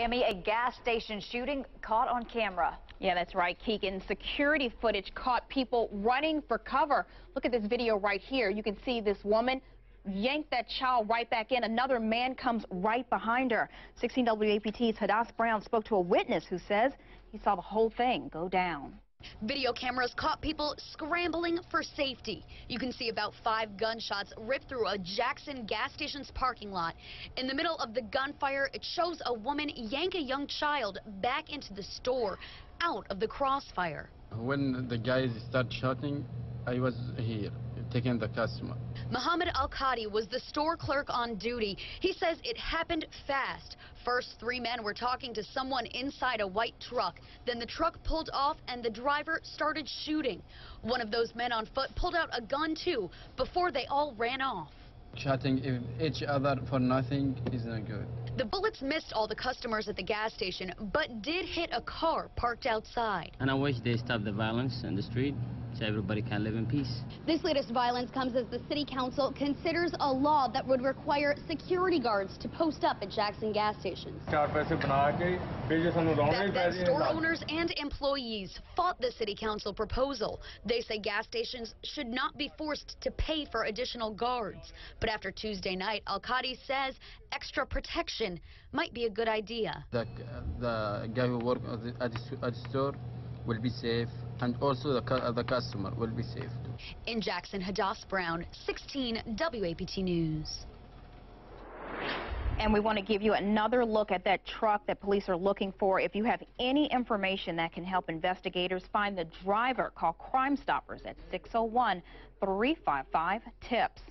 Tammy, a gas station shooting caught on camera. Yeah, that's right, Keegan. Security footage caught people running for cover. Look at this video right here. You can see this woman yank that child right back in. Another man comes right behind her. 16 WAPT's Hadas Brown spoke to a witness who says he saw the whole thing go down. Video cameras caught people scrambling for safety. You can see about five gunshots rip through a Jackson gas station's parking lot. In the middle of the gunfire, it shows a woman yank a young child back into the store, out of the crossfire. When the guys start shouting, I was here, taking the customer. Muhammad Al-Qadi was the store clerk on duty. He says it happened fast. First, three men were talking to someone inside a white truck. Then the truck pulled off and the driver started shooting. One of those men on foot pulled out a gun too before they all ran off. Shouting each other for nothing is not good. The bullets missed all the customers at the gas station, but did hit a car parked outside. And I wish they stop the violence in the street so everybody can live in peace. This latest violence comes as the city council considers a law that would require security guards to post up at Jackson gas stations. That then store owners and employees fought the city council proposal. They say gas stations should not be forced to pay for additional guards. But after Tuesday night, Al-Qadi says extra protection might be a good idea. The, the guy who works at the, at the store will be safe and also the, the customer will be safe too. In Jackson, Hadas Brown, 16 WAPT News. And we want to give you another look at that truck that police are looking for. If you have any information that can help investigators find the driver, call Crime Stoppers at 601 355 TIPS.